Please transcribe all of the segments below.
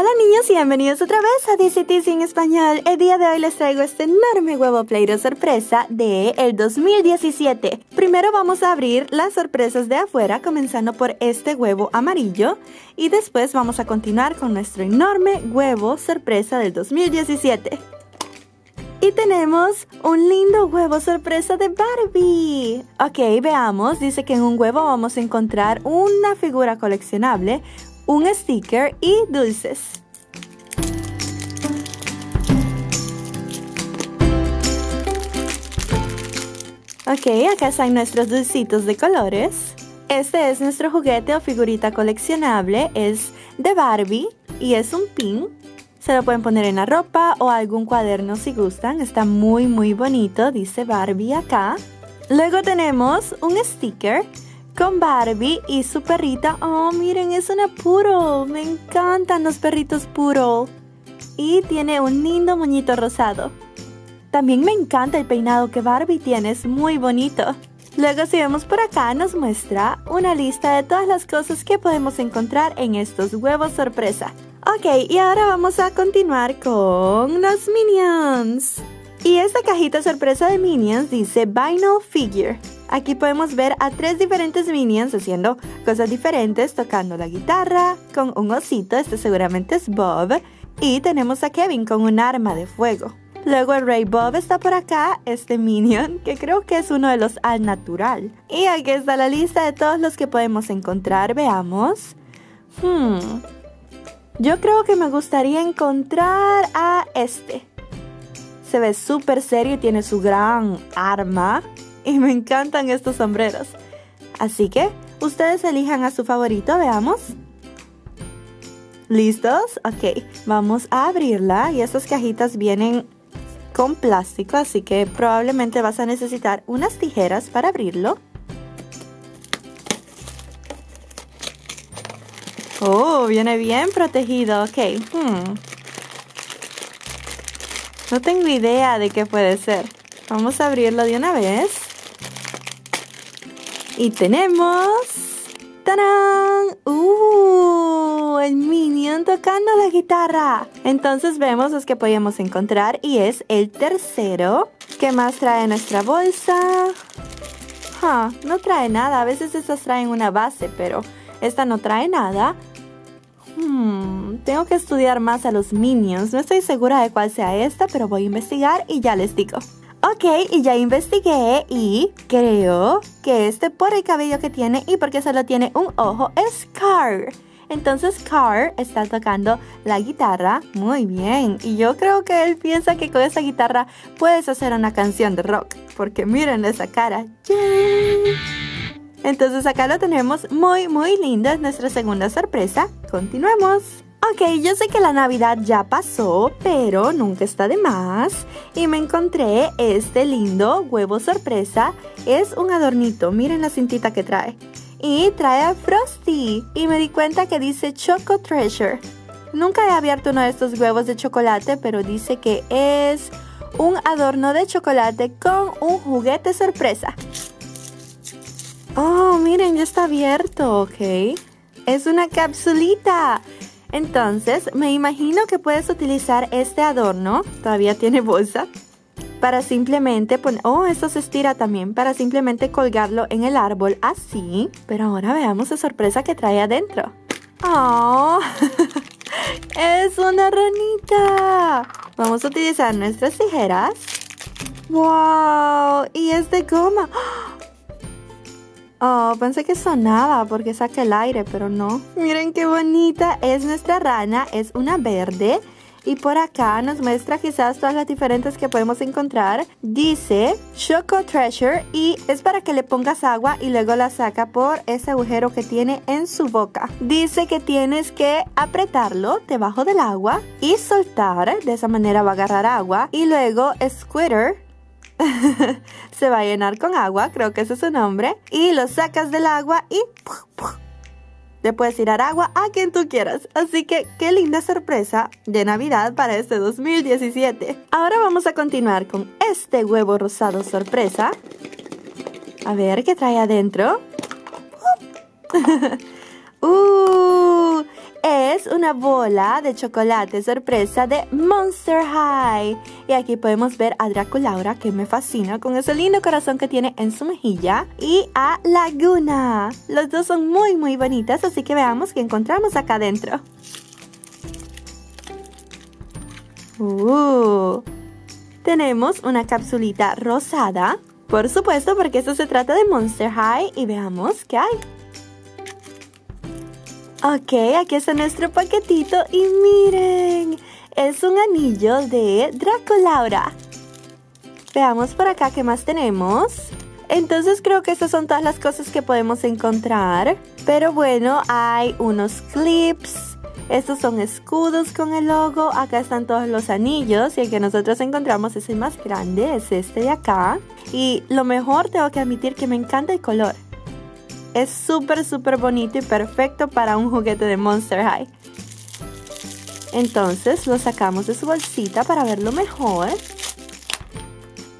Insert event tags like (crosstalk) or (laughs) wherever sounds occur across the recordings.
Hola niños y bienvenidos otra vez a DCT en español. El día de hoy les traigo este enorme huevo Play-Doh sorpresa de el 2017. Primero vamos a abrir las sorpresas de afuera comenzando por este huevo amarillo y después vamos a continuar con nuestro enorme huevo sorpresa del 2017. Y tenemos un lindo huevo sorpresa de Barbie. Ok, veamos. Dice que en un huevo vamos a encontrar una figura coleccionable, un sticker y dulces. Ok, acá están nuestros dulcitos de colores. Este es nuestro juguete o figurita coleccionable. Es de Barbie y es un pin. Se lo pueden poner en la ropa o algún cuaderno si gustan. Está muy muy bonito, dice Barbie acá. Luego tenemos un sticker con Barbie y su perrita. Oh, miren, es una puro. Me encantan los perritos puro. Y tiene un lindo moñito rosado. También me encanta el peinado que Barbie tiene, es muy bonito. Luego si vemos por acá nos muestra una lista de todas las cosas que podemos encontrar en estos huevos sorpresa. Ok, y ahora vamos a continuar con los Minions. Y esta cajita sorpresa de Minions dice Vinyl Figure. Aquí podemos ver a tres diferentes minions haciendo cosas diferentes, tocando la guitarra, con un osito, este seguramente es Bob, y tenemos a Kevin con un arma de fuego. Luego el Rey Bob está por acá, este minion, que creo que es uno de los al natural. Y aquí está la lista de todos los que podemos encontrar, veamos. Hmm. Yo creo que me gustaría encontrar a este. Se ve súper serio y tiene su gran arma y me encantan estos sombreros. Así que ustedes elijan a su favorito, veamos. ¿Listos? Ok, vamos a abrirla y estas cajitas vienen con plástico, así que probablemente vas a necesitar unas tijeras para abrirlo. Oh, viene bien protegido, ok. Hmm. No tengo idea de qué puede ser. Vamos a abrirlo de una vez. Y tenemos... ¡Tarán! ¡Uh! El Minion tocando la guitarra. Entonces vemos los que podemos encontrar y es el tercero. ¿Qué más trae nuestra bolsa? no trae nada. A veces estas traen una base, pero esta no trae nada. Hmm, tengo que estudiar más a los Minions. No estoy segura de cuál sea esta, pero voy a investigar y ya les digo. Ok, y ya investigué y creo que este por el cabello que tiene y porque solo tiene un ojo es Car. Entonces Car está tocando la guitarra muy bien y yo creo que él piensa que con esa guitarra puedes hacer una canción de rock porque miren esa cara. Entonces acá lo tenemos muy muy lindo, es nuestra segunda sorpresa. Continuemos. Ok, yo sé que la Navidad ya pasó, pero nunca está de más. Y me encontré este lindo huevo sorpresa. Es un adornito, miren la cintita que trae. Y trae a Frosty. Y me di cuenta que dice Choco Treasure. Nunca he abierto uno de estos huevos de chocolate, pero dice que es un adorno de chocolate con un juguete sorpresa. Oh, miren, ya está abierto, ok. Es una capsulita. Entonces, me imagino que puedes utilizar este adorno, todavía tiene bolsa, para simplemente poner... Oh, esto se estira también, para simplemente colgarlo en el árbol así. Pero ahora veamos la sorpresa que trae adentro. ¡Oh! (laughs) ¡Es una ranita! Vamos a utilizar nuestras tijeras. ¡Wow! Y es de goma. Oh, pensé que sonaba porque saca el aire, pero no. Miren qué bonita es nuestra rana, es una verde. Y por acá nos muestra quizás todas las diferentes que podemos encontrar. Dice Choco Treasure y es para que le pongas agua y luego la saca por ese agujero que tiene en su boca. Dice que tienes que apretarlo debajo del agua y soltar. De esa manera va a agarrar agua. Y luego Squitter (laughs) se va a llenar con agua, creo que ese es su nombre, y lo sacas del agua y le puedes tirar agua a quien tú quieras. Así que qué linda sorpresa de Navidad para este 2017. Ahora vamos a continuar con este huevo rosado sorpresa. A ver qué trae adentro. (laughs) uh, es una bola de chocolate sorpresa de Monster High. Y aquí podemos ver a Draculaura, que me fascina, con ese lindo corazón que tiene en su mejilla. Y a Laguna. Los dos son muy, muy bonitas, así que veamos qué encontramos acá adentro. Uh, tenemos una capsulita rosada. Por supuesto, porque esto se trata de Monster High. Y veamos qué hay. Ok, aquí está nuestro paquetito y miren, es un anillo de Draculaura. Veamos por acá qué más tenemos. Entonces creo que estas son todas las cosas que podemos encontrar. Pero bueno, hay unos clips. Estos son escudos con el logo. Acá están todos los anillos. Y el que nosotros encontramos es el más grande, es este de acá. Y lo mejor tengo que admitir que me encanta el color. Es súper, súper bonito y perfecto para un juguete de Monster High. Entonces lo sacamos de su bolsita para verlo mejor.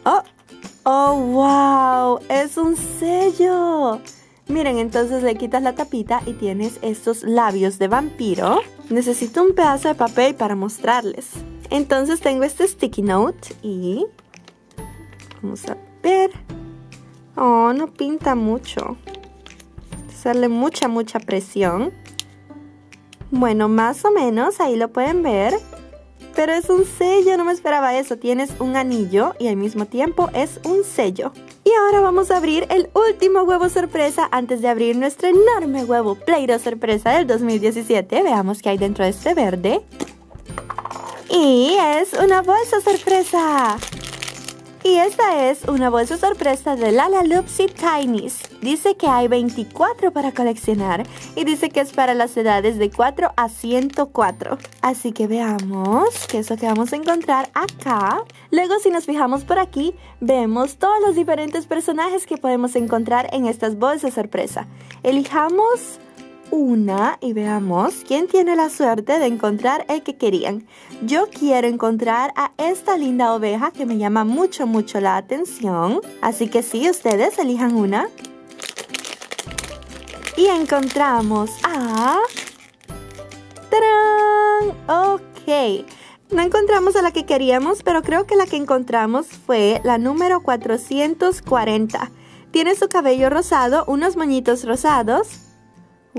¡Oh! ¡Oh, wow! ¡Es un sello! Miren, entonces le quitas la tapita y tienes estos labios de vampiro. Necesito un pedazo de papel para mostrarles. Entonces tengo este sticky note y... Vamos a ver. Oh, no pinta mucho hacerle mucha, mucha presión. Bueno, más o menos, ahí lo pueden ver. Pero es un sello, no me esperaba eso. Tienes un anillo y al mismo tiempo es un sello. Y ahora vamos a abrir el último huevo sorpresa antes de abrir nuestro enorme huevo Play-Doh sorpresa del 2017. Veamos qué hay dentro de este verde. Y es una bolsa sorpresa. Y esta es una bolsa sorpresa de Lala Loopsy Tinies. Dice que hay 24 para coleccionar y dice que es para las edades de 4 a 104. Así que veamos qué es lo que vamos a encontrar acá. Luego si nos fijamos por aquí, vemos todos los diferentes personajes que podemos encontrar en estas bolsas sorpresa. Elijamos una y veamos quién tiene la suerte de encontrar el que querían. Yo quiero encontrar a esta linda oveja que me llama mucho, mucho la atención. Así que sí, ustedes elijan una. Y encontramos a... ¡Tarán! Ok. No encontramos a la que queríamos, pero creo que la que encontramos fue la número 440. Tiene su cabello rosado, unos moñitos rosados,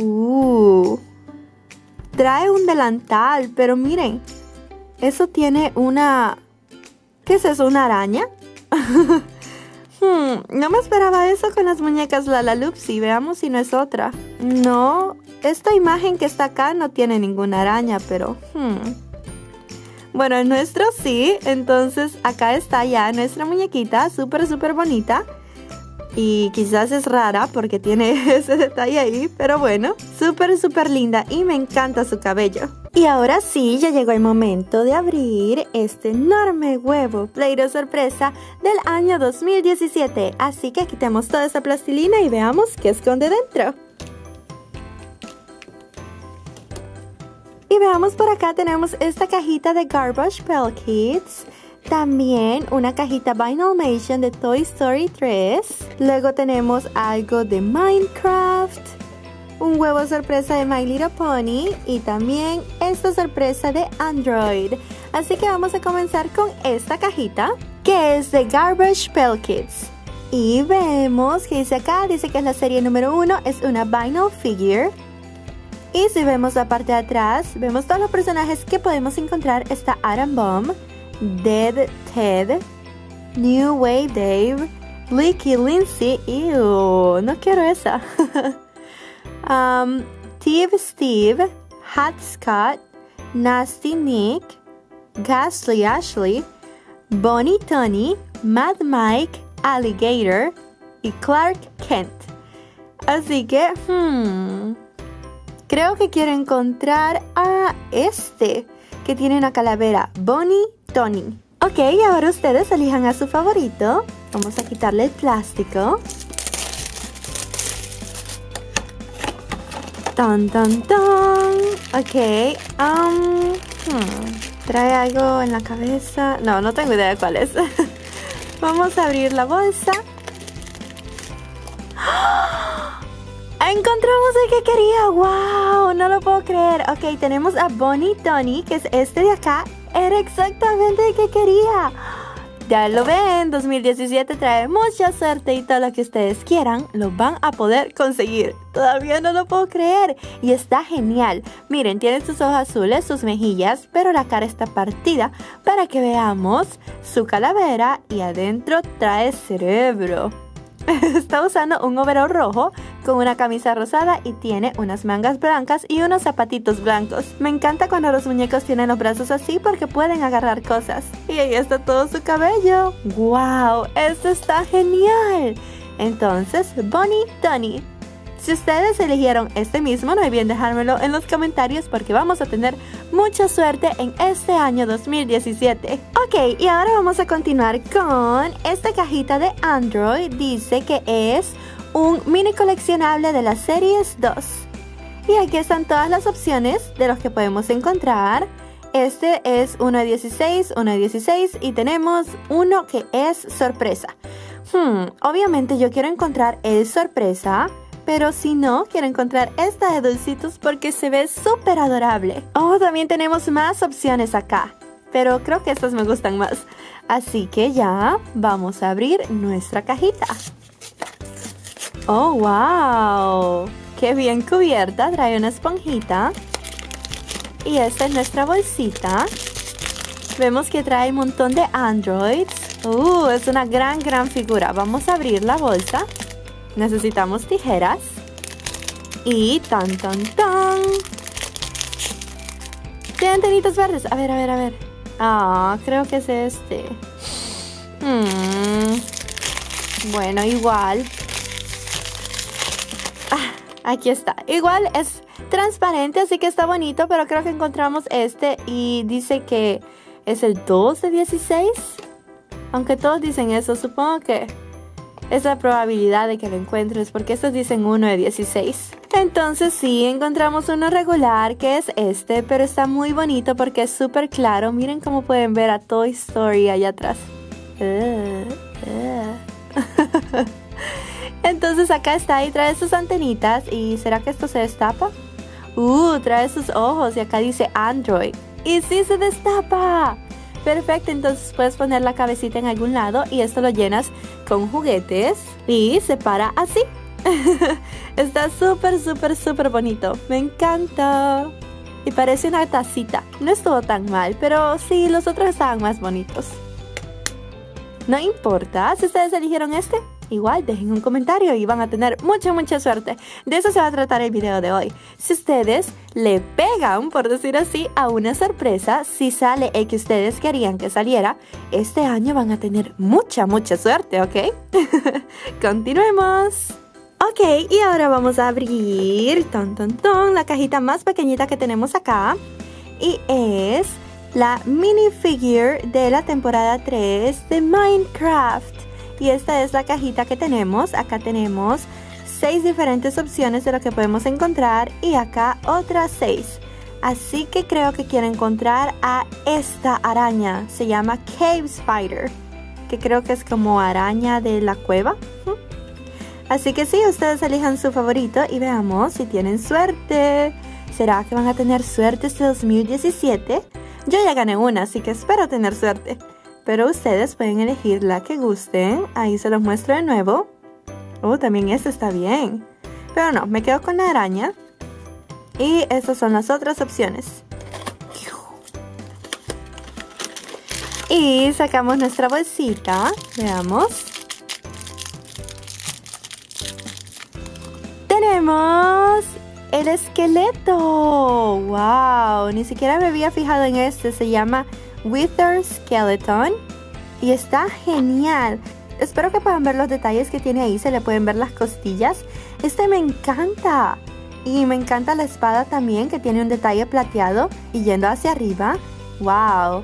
Uh, trae un delantal, pero miren, eso tiene una... ¿Qué es eso? ¿Una araña? (laughs) hmm, no me esperaba eso con las muñecas Lalalupsi. Veamos si no es otra. No, esta imagen que está acá no tiene ninguna araña, pero... Hmm. Bueno, el nuestro sí. Entonces acá está ya nuestra muñequita, súper, súper bonita. Y quizás es rara porque tiene (laughs) ese detalle ahí, pero bueno, súper, súper linda y me encanta su cabello. Y ahora sí, ya llegó el momento de abrir este enorme huevo play sorpresa del año 2017. Así que quitemos toda esa plastilina y veamos qué esconde dentro. Y veamos por acá tenemos esta cajita de Garbage Pail Kids también una cajita Vinylmation de Toy Story 3. Luego tenemos algo de Minecraft. Un huevo sorpresa de My Little Pony. Y también esta sorpresa de Android. Así que vamos a comenzar con esta cajita. Que es de Garbage Pail Kids. Y vemos que dice acá, dice que es la serie número uno, es una vinyl figure. Y si vemos la parte de atrás, vemos todos los personajes que podemos encontrar. Está Adam Bomb, Dead Ted, New Way Dave, Licky Lindsay, ew, no quiero esa. (laughs) um, Steve Steve, Hot Scott, Nasty Nick, Ghastly Ashley, Bonnie Tony, Mad Mike, Alligator y Clark Kent. Así que, hmm, creo que quiero encontrar a este que tiene una calavera, Bonnie Tony. Ok, ahora ustedes elijan a su favorito. Vamos a quitarle el plástico. Tan, tan, tan. Ok. Um, hmm, ¿Trae algo en la cabeza? No, no tengo idea de cuál es. (laughs) Vamos a abrir la bolsa. Encontramos el que quería. ¡Wow! No lo puedo creer. Ok, tenemos a Bonnie Tony, que es este de acá. Era exactamente el que quería. Ya lo ven, 2017 trae mucha suerte y todo lo que ustedes quieran lo van a poder conseguir. Todavía no lo puedo creer y está genial. Miren, tiene sus ojos azules, sus mejillas, pero la cara está partida para que veamos su calavera y adentro trae cerebro. (laughs) Está usando un overol rojo con una camisa rosada y tiene unas mangas blancas y unos zapatitos blancos. Me encanta cuando los muñecos tienen los brazos así porque pueden agarrar cosas. Y ahí está todo su cabello. ¡Wow! ¡Esto está genial! Entonces, Bonnie Tony si ustedes eligieron este mismo, no olviden dejármelo en los comentarios porque vamos a tener mucha suerte en este año 2017. Ok, y ahora vamos a continuar con esta cajita de Android. Dice que es un mini coleccionable de las series 2. Y aquí están todas las opciones de los que podemos encontrar. Este es uno de 16, uno de 16 y tenemos uno que es sorpresa. Hmm, obviamente yo quiero encontrar el sorpresa pero si no, quiero encontrar esta de dulcitos porque se ve súper adorable. Oh, también tenemos más opciones acá. Pero creo que estas me gustan más. Así que ya vamos a abrir nuestra cajita. Oh, wow. Qué bien cubierta. Trae una esponjita. Y esta es nuestra bolsita. Vemos que trae un montón de androids. Uh, es una gran, gran figura. Vamos a abrir la bolsa necesitamos tijeras. Y tan, tan, tan. Tienen antenitas verdes. A ver, a ver, a ver. Ah, creo que es este. Hmm. Bueno, igual. Aquí está. Igual es transparente, así que está bonito, pero creo que encontramos este y dice que es el 2 de 16. Aunque todos dicen eso, supongo que es la probabilidad de que lo encuentres porque estos dicen 1 de 16. Entonces sí, encontramos uno regular que es este, pero está muy bonito porque es súper claro. Miren cómo pueden ver a Toy Story allá atrás. (laughs) Entonces acá está y trae sus antenitas y ¿será que esto se destapa? Uh, trae sus ojos y acá dice Android. Y sí se destapa. Perfecto, entonces puedes poner la cabecita en algún lado y esto lo llenas con juguetes y se para así. (laughs) Está súper, súper, súper bonito. Me encanta. Y parece una tacita. No estuvo tan mal, pero sí, los otros estaban más bonitos. No importa si ustedes eligieron este igual dejen un comentario y van a tener mucha, mucha suerte. De eso se va a tratar el video de hoy. Si ustedes le pegan, por decir así, a una sorpresa, si sale el que ustedes querían que saliera, este año van a tener mucha, mucha suerte, ¿ok? (laughs) Continuemos. Ok, y ahora vamos a abrir ton, ton, ton, la cajita más pequeñita que tenemos acá. Y es la minifigure de la temporada 3 de Minecraft. Y esta es la cajita que tenemos. Acá tenemos seis diferentes opciones de lo que podemos encontrar y acá otras seis. Así que creo que quiero encontrar a esta araña. Se llama Cave Spider. Que creo que es como araña de la cueva. Así que sí, ustedes elijan su favorito y veamos si tienen suerte. ¿Será que van a tener suerte este 2017? Yo ya gané una, así que espero tener suerte. Pero ustedes pueden elegir la que gusten. Ahí se los muestro de nuevo. Oh, también este está bien. Pero no, me quedo con la araña. Y esas son las otras opciones. Y sacamos nuestra bolsita. Veamos. Tenemos el esqueleto. ¡Wow! Ni siquiera me había fijado en este. Se llama Wither Skeleton y está genial. Espero que puedan ver los detalles que tiene ahí, se le pueden ver las costillas. Este me encanta. Y me encanta la espada también, que tiene un detalle plateado y yendo hacia arriba. ¡Wow!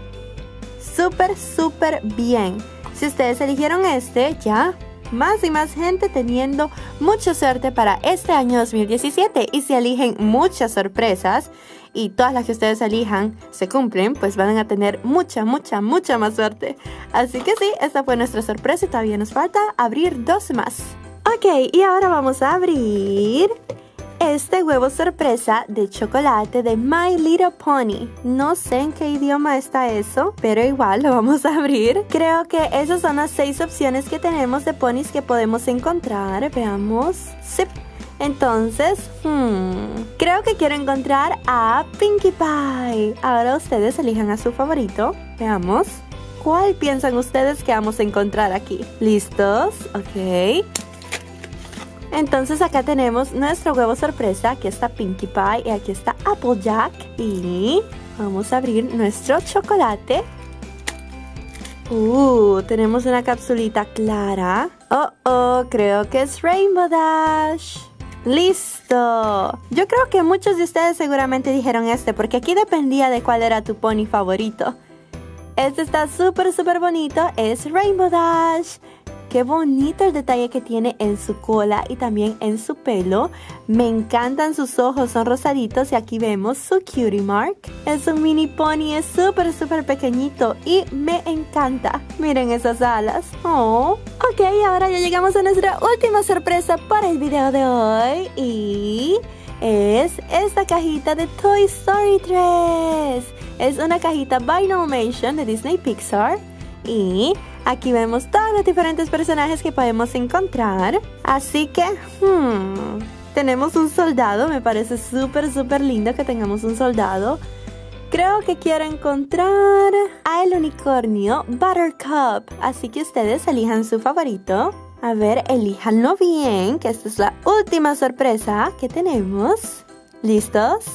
Súper, súper bien. Si ustedes eligieron este, ya más y más gente teniendo mucha suerte para este año 2017. Y si eligen muchas sorpresas y todas las que ustedes elijan se cumplen, pues van a tener mucha, mucha, mucha más suerte. Así que sí, esta fue nuestra sorpresa y todavía nos falta abrir dos más. Ok, y ahora vamos a abrir este huevo sorpresa de chocolate de My Little Pony. No sé en qué idioma está eso, pero igual lo vamos a abrir. Creo que esas son las seis opciones que tenemos de ponis que podemos encontrar. Veamos. Entonces, hmm, creo que quiero encontrar a Pinkie Pie. Ahora ustedes elijan a su favorito. Veamos. ¿Cuál piensan ustedes que vamos a encontrar aquí? ¿Listos? Ok. Entonces acá tenemos nuestro huevo sorpresa. Aquí está Pinkie Pie y aquí está Applejack. Y vamos a abrir nuestro chocolate. Uh, tenemos una capsulita clara. Oh, oh, creo que es Rainbow Dash. ¡Listo! Yo creo que muchos de ustedes seguramente dijeron este porque aquí dependía de cuál era tu pony favorito. Este está súper, súper bonito. Es Rainbow Dash. Qué bonito el detalle que tiene en su cola y también en su pelo. Me encantan sus ojos, son rosaditos y aquí vemos su cutie mark. Es un mini pony, es súper súper pequeñito y me encanta. Miren esas alas. Oh. Ok, ahora ya llegamos a nuestra última sorpresa para el video de hoy y es esta cajita de Toy Story 3. Es una cajita Binalmation de Disney Pixar y Aquí vemos todos los diferentes personajes que podemos encontrar. Así que, hmm, tenemos un soldado. Me parece súper, súper lindo que tengamos un soldado. Creo que quiero encontrar al unicornio Buttercup. Así que ustedes elijan su favorito. A ver, elíjanlo bien, que esta es la última sorpresa que tenemos. ¿Listos?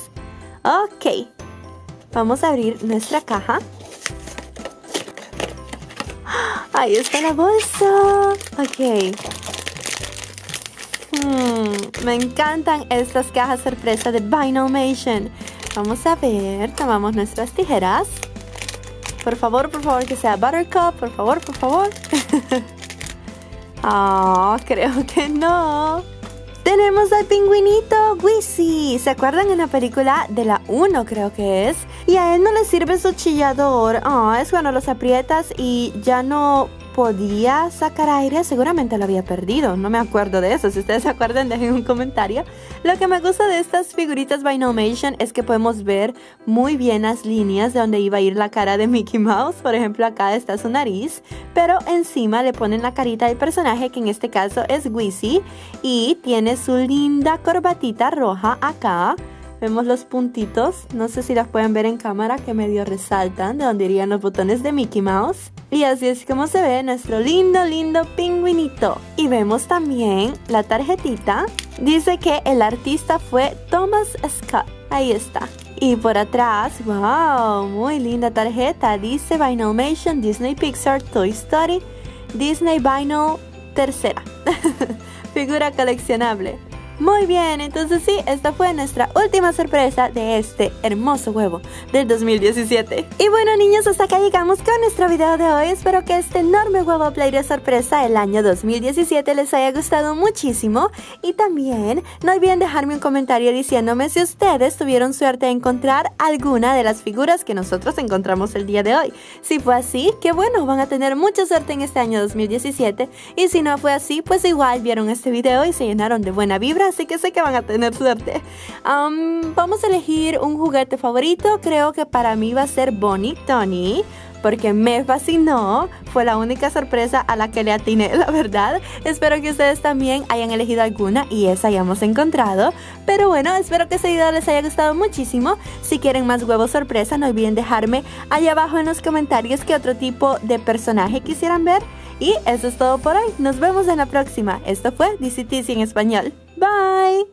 Ok. Vamos a abrir nuestra caja. Ahí está la bolsa. Ok. Hmm, me encantan estas cajas sorpresa de Binalmation. Vamos a ver, tomamos nuestras tijeras. Por favor, por favor, que sea Buttercup. Por favor, por favor. (laughs) Ah, creo que no. Tenemos al pingüinito Wizzy. ¿Se acuerdan en la película de la 1 creo que es? Y a él no le sirve su chillador. Ah, es cuando los aprietas y ya no podía sacar aire, seguramente lo había perdido. No me acuerdo de eso. Si ustedes se acuerdan, dejen un comentario. Lo que me gusta de estas figuritas Binalmation es que podemos ver muy bien las líneas de donde iba a ir la cara de Mickey Mouse. Por ejemplo, acá está su nariz, pero encima le ponen la carita del personaje, que en este caso es Wizzy, y tiene su linda corbatita roja acá. Vemos los puntitos, no sé si las pueden ver en cámara que medio resaltan de donde irían los botones de Mickey Mouse. Y así es como se ve nuestro lindo, lindo pingüinito. Y vemos también la tarjetita. Dice que el artista fue Thomas Scott. Ahí está. Y por atrás, wow, muy linda tarjeta. Dice Binalmation, Disney Pixar, Toy Story, Disney Vinyl tercera. (laughs) Figura coleccionable. Muy bien, entonces sí, esta fue nuestra última sorpresa de este hermoso huevo del 2017. Y bueno niños, hasta acá llegamos con nuestro video de hoy. Espero que este enorme huevo play de sorpresa del año 2017 les haya gustado muchísimo. Y también no olviden dejarme un comentario diciéndome si ustedes tuvieron suerte de encontrar alguna de las figuras que nosotros encontramos el día de hoy. Si fue así, qué bueno, van a tener mucha suerte en este año 2017. Y si no fue así, pues igual vieron este video y se llenaron de buena vibra así que sé que van a tener suerte. vamos a elegir un juguete favorito. Creo que para mí va a ser Bonnie Tony porque me fascinó. Fue la única sorpresa a la que le atiné, (laughs) la verdad. Espero que ustedes también hayan elegido alguna y esa hayamos encontrado. Pero bueno, espero que este video les haya gustado muchísimo. Si quieren más huevos sorpresa, no olviden dejarme ahí abajo en los comentarios qué otro tipo de personaje quisieran ver. Y eso es todo por hoy. Nos vemos en la próxima. Esto fue DCTC en español. Bye.